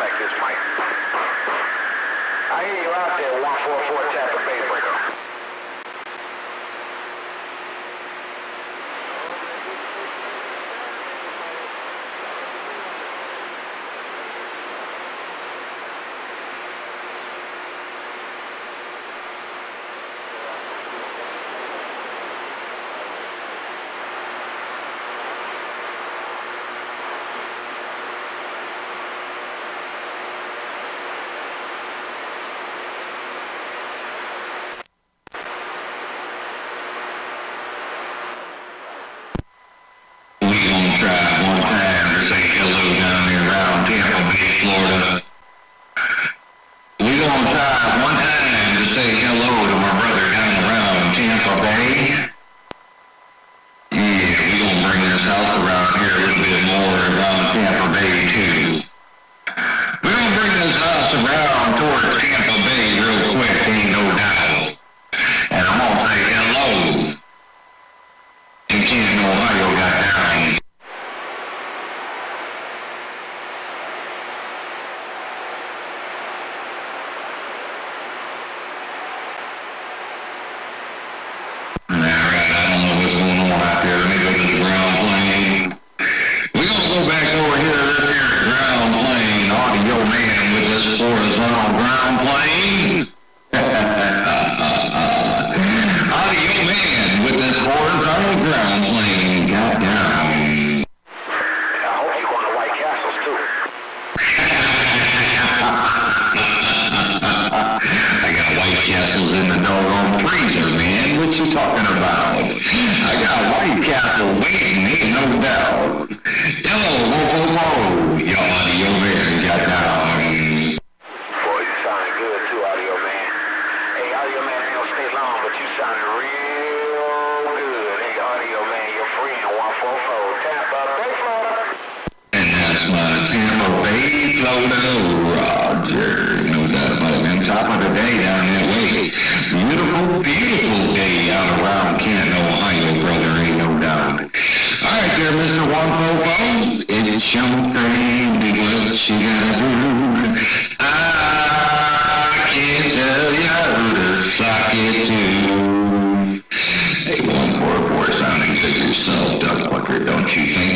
like this, Mike. I hear you out there, 144 Tampa Bay breaker. We gonna try one time to say hello down here around Tampa Bay, We gonna try one time to say hello to my brother down around Tampa Bay. Yeah, we gonna bring this house around here a little bit more around Tampa Bay too. Horizontal ground plane. Audio man with this horizontal ground plane. Got down. I hope you're going White Castles, too. I got White Castles in the doggone freezer, man. What you talking about? I got White Castle waiting, ain't no doubt. Hello, Audio Man ain't gonna stay long, but you sounding real good. Hey, Audio Man, your friend, 144 Tampa Bay, Florida. And that's my Tampa Bay, Florida Roger. No doubt about it, man. Top of the day down that way. Beautiful, beautiful day out around Canton, Ohio, brother. Ain't no doubt. All right, there, Mr. One Popo. It's your thing. Do what you to sock it to. Hey, one four four sounding to yourself, Duck don't you think